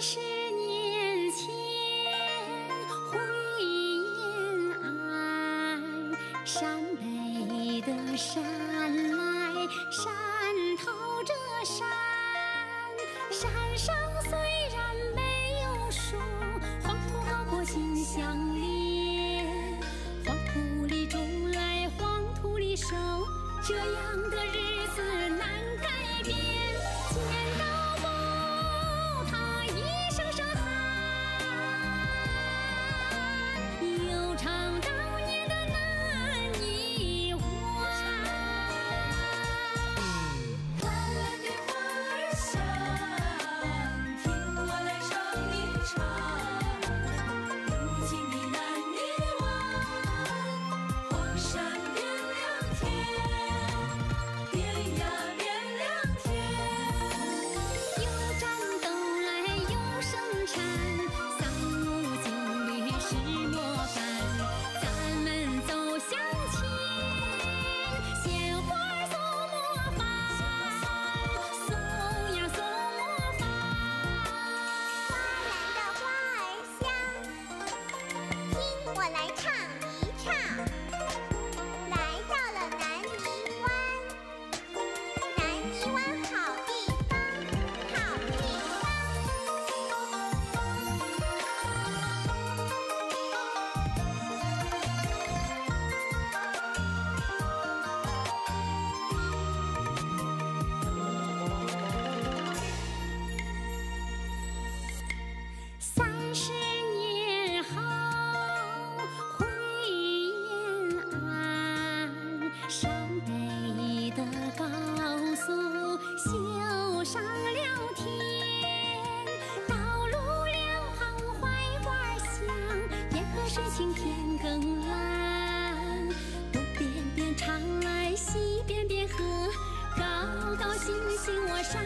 三十年前，婚姻哀陕北的山来。水清天更蓝东边边唱来西边边喝高高兴兴我上